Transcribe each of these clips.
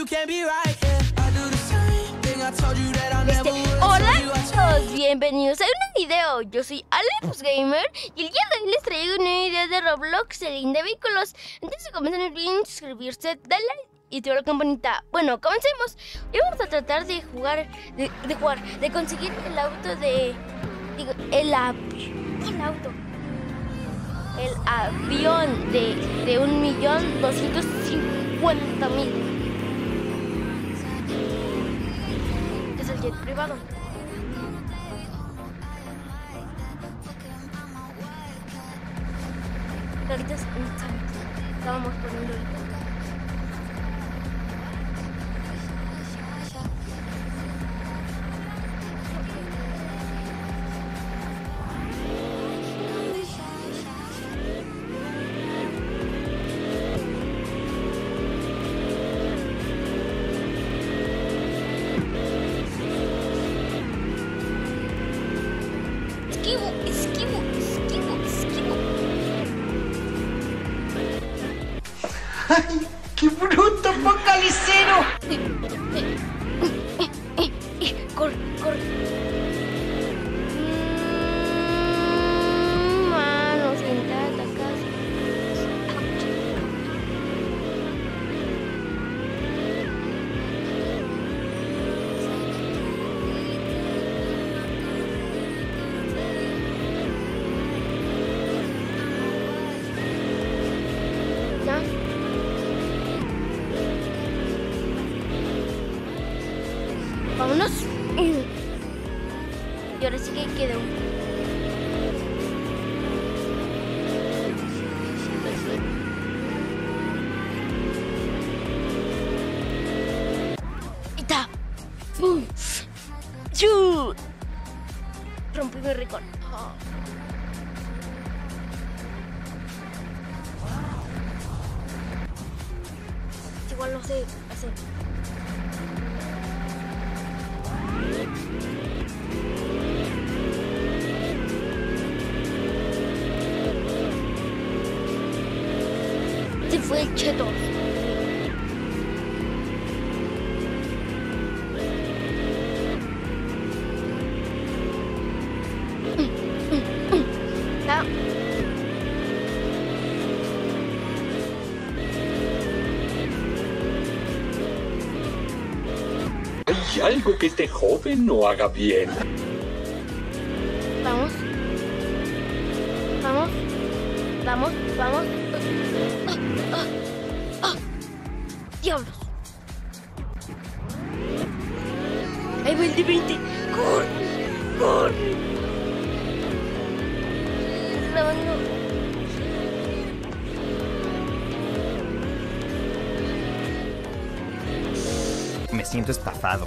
Este, hola todos, bienvenidos a un nuevo video. Yo soy Alex Gamer y el día de hoy les traigo una nueva idea de Roblox, el link de vehículos. Antes de comenzar, no olviden suscribirse, darle like y activar la campanita. Bueno, comencemos. Hoy vamos a tratar de jugar, de, jugar, de conseguir el auto de. Digo, el avión. El auto. El avión de, de 1.250.000. get privado. Ahorita es... Estábamos poniendo el... apocaliceiro! un primer rincón. Oh. Igual no sé hacer. Algo que este joven no haga bien. Vamos. Vamos. Vamos, vamos. Ah, ah, ah. Diablos. Ahí va el de 20. Me siento estafado.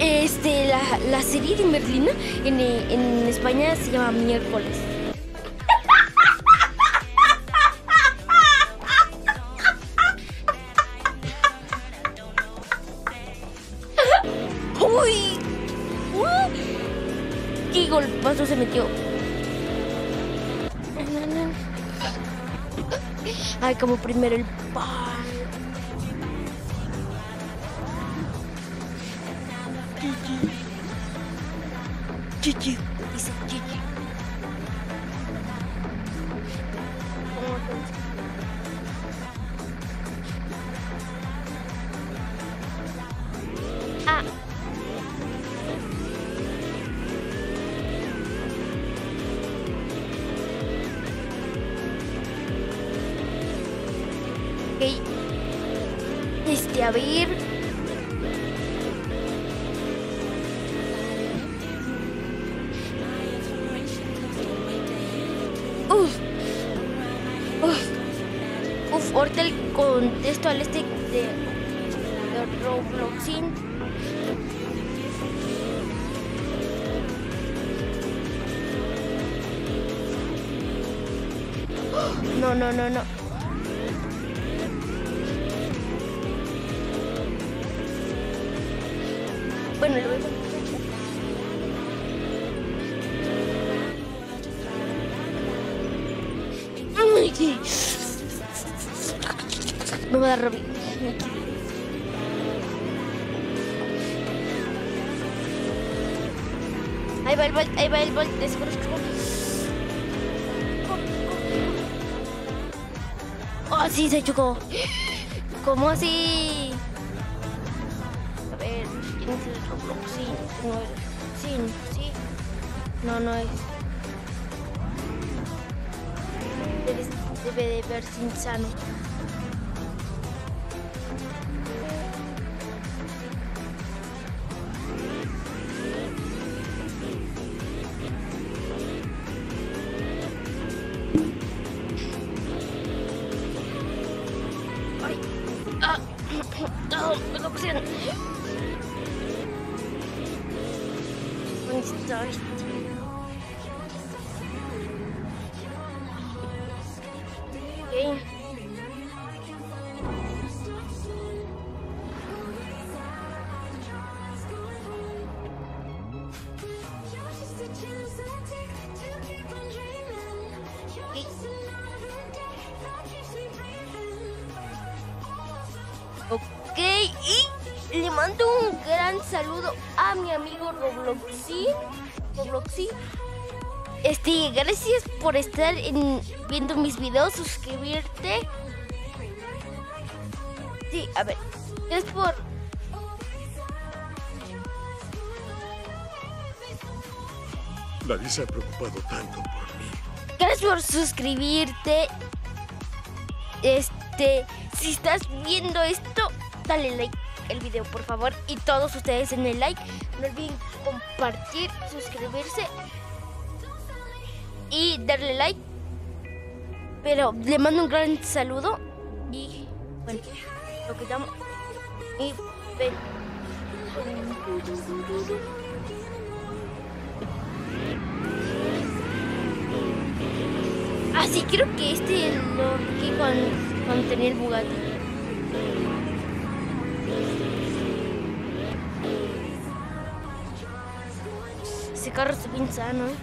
Este, la, la serie de Merlina en, en España se llama Miércoles. ¡Uy! ¡Qué golpazo se metió! Ay, como primero el pa. Chichi. Dice chichi. ¿Cómo te- Ah. Ok. Este, a. al este de, de Robloxin. No, no, no, no. Bueno, lo voy a Ahí va el Bolt, ahí va el Bolt, de seguro Oh, sí, se chocó. ¿Cómo así? A ver, ¿quién es el Roblox? Sí, no es. Sí, sí. No, no es. Debe, debe de verse insano. Ok, y le mando un gran saludo a mi amigo Robloxin. Robloxin. Este, gracias por estar en- viendo mis videos, suscribirte. Sí, a ver, es por... Nadie se ha preocupado tanto por mí. Gracias por suscribirte. Este, si estás viendo esto, dale like al video, por favor. Y todos ustedes en el like, no olviden compartir, suscribirse y darle like. Pero le mando un gran saludo y bueno, lo quitamos. Y ven. Ah, sí, creo que este lo que cuando, cuando tenía el Bugatti. Ese carro está bien sano, ¿eh?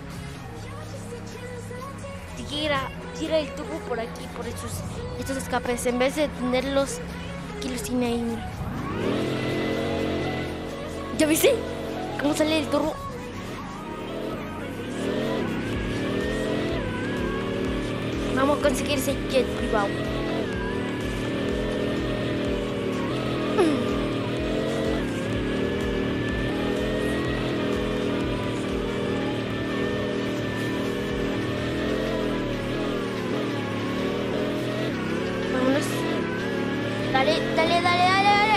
Tira, tira el tubo por aquí, por estos, estos escapes, en vez de tenerlos aquí los tiene ahí, mira. ¿Ya viste? ¿Cómo sale el turbo? Vamos a conseguir ese jet privado. Dale, dale, dale, dale,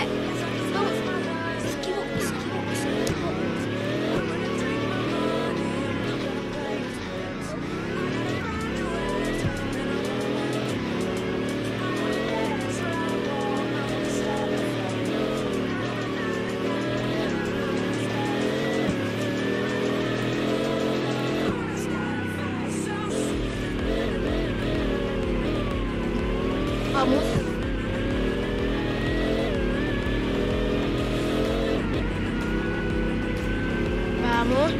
vamos,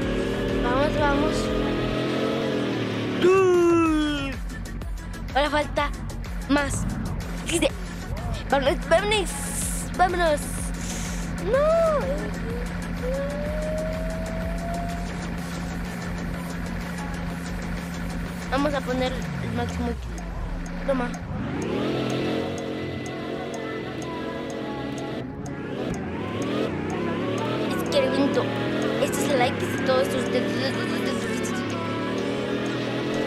vamos, vamos. Ahora falta más. Vámonos, vámonos, vámonos. No. Vamos a poner el máximo aquí. Toma. Es que el viento es el like y todo esto.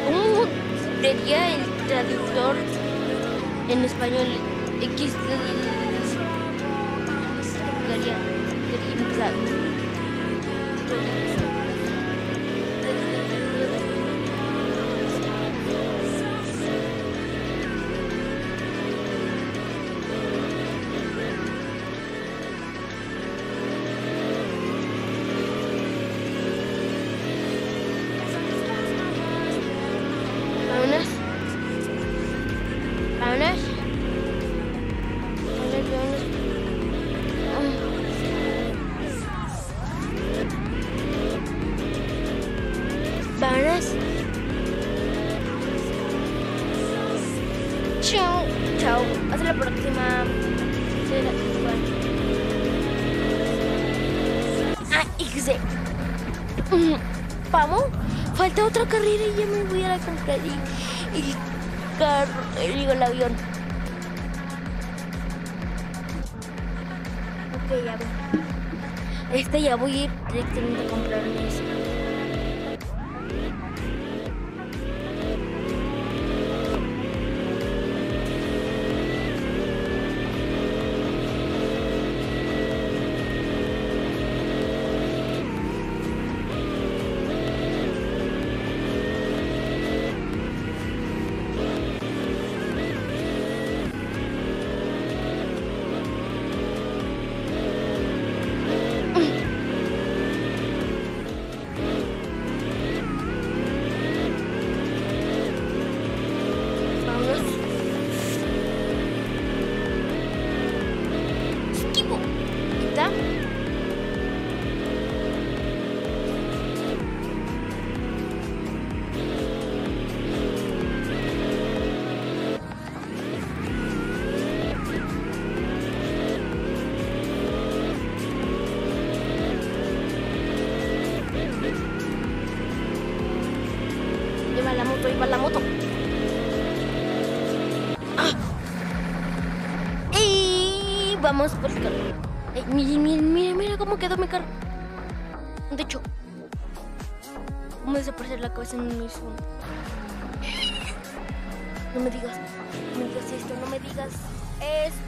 ¿Cómo sería el traductor en español? X. Quería, quería Vámonos. Chao. Chao. Hasta la próxima. Ah, XD. Mm, Vamos. Falta otra carrera y ya me voy a ir a comprar el carro, eh, digo, el avión. Ok, ya voy. Este ya voy a ir directamente a comprarme eso. Vamos por el carro. Ay, miren, miren, miren, mira cómo quedó mi carro. De hecho, cómo desaparecer la cabeza en fondo. No me digas, no me digas esto, no me digas esto.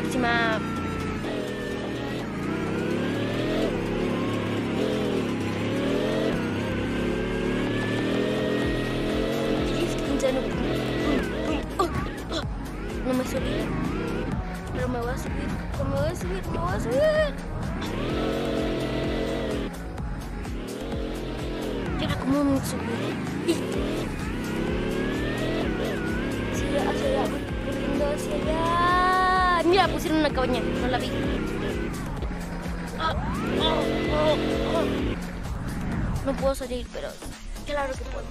Próxima. No me subí. Pero me voy a subir. Me voy a subir, me voy subir. Era como me subí. Mira, pusieron una cabaña, no la vi. No puedo salir, pero claro que puedo.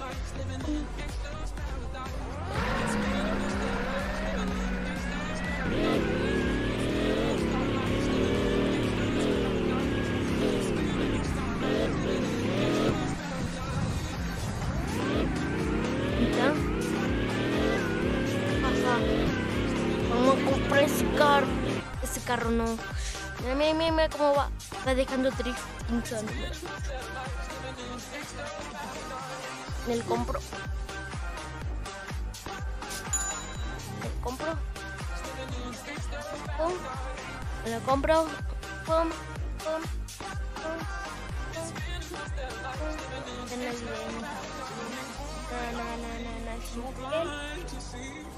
Comprar ese carro. Ese carro no. Mira, mira, mira, mira cómo va. Va dejando triste. Insano. Me lo compro. Me lo compro. Pum. Lo compro. Pum. Pum. Pum. Pum.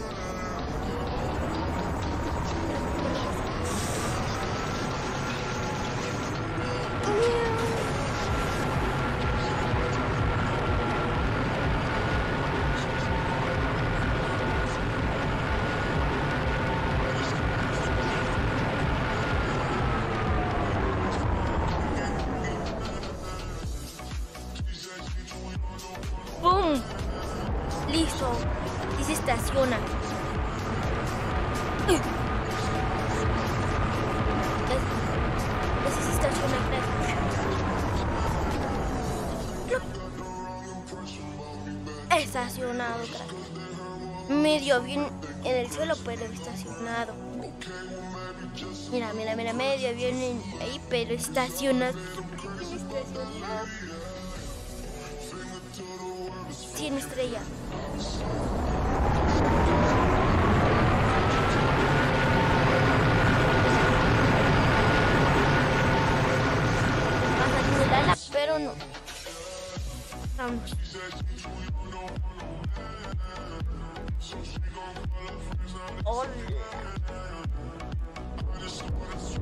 estacionado. ¡Pum! Listo. Y se estaciona. Ese se estaciona, crack. Estacionado, crack. Medio bien en el suelo, pero estacionado. Mira, mira, mira, medio bien en- ahí, pero estacionado. Estacionado. 100 estrella. Pero no. Hola. Así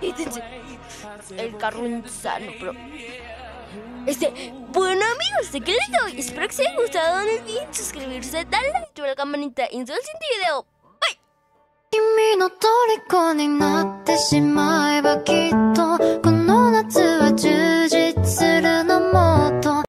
Quítense. away. I said, El carro insano, bro. Este, bueno amigos, ¿de qué les doy? Espero que se haya gustado. No olviden suscribirse, darle like, activar la campanita y el siguiente video. 君の虜になってしまえばきっとこの夏は充実する